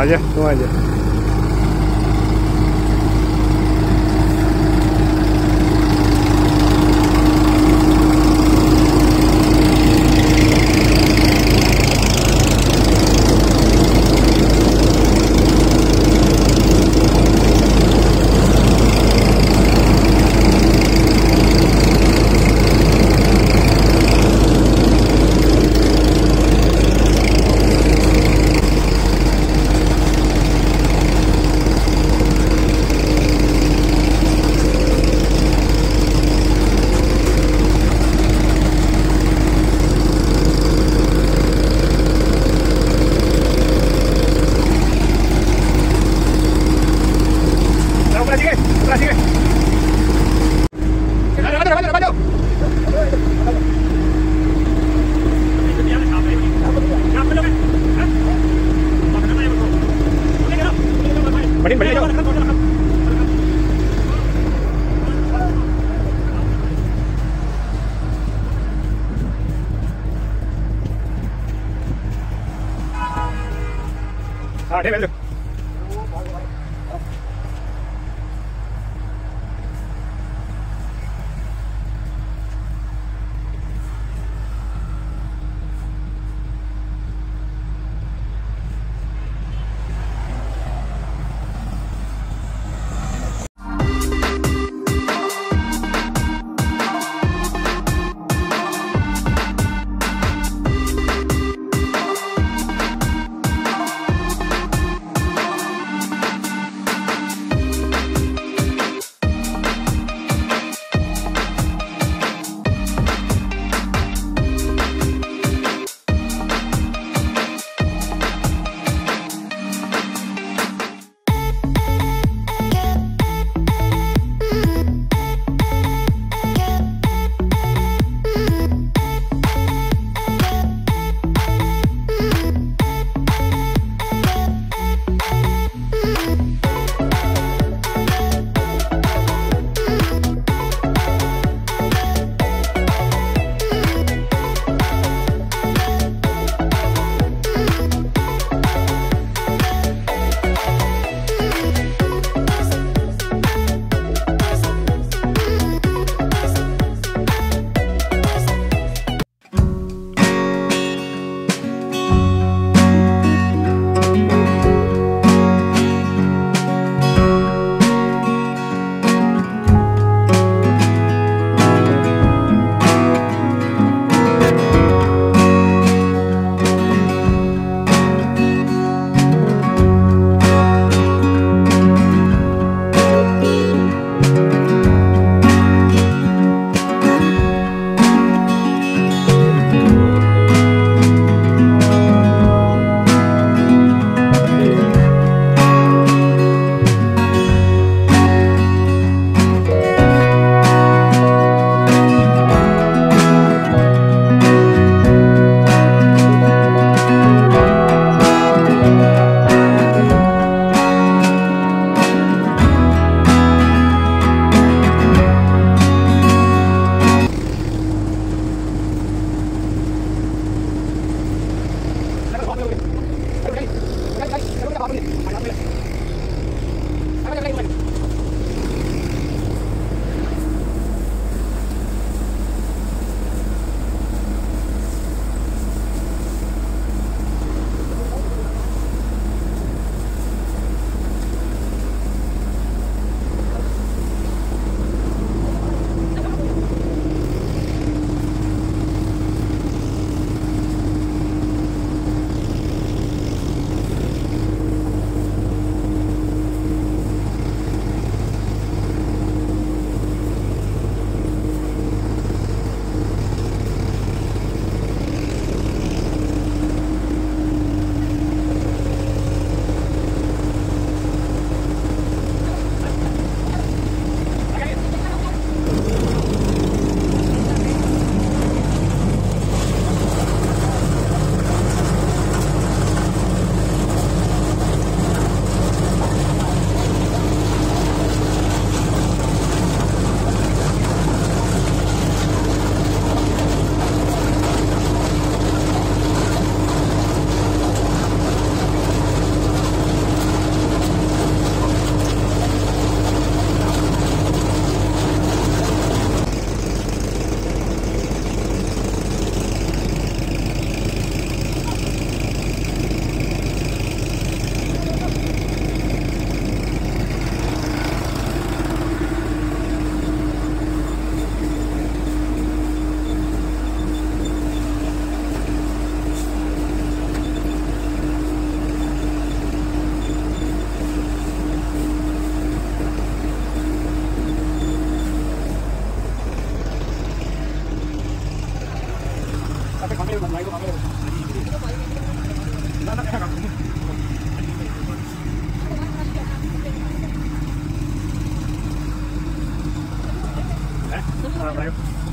好，去，赶快去。ver Assalamualaikum.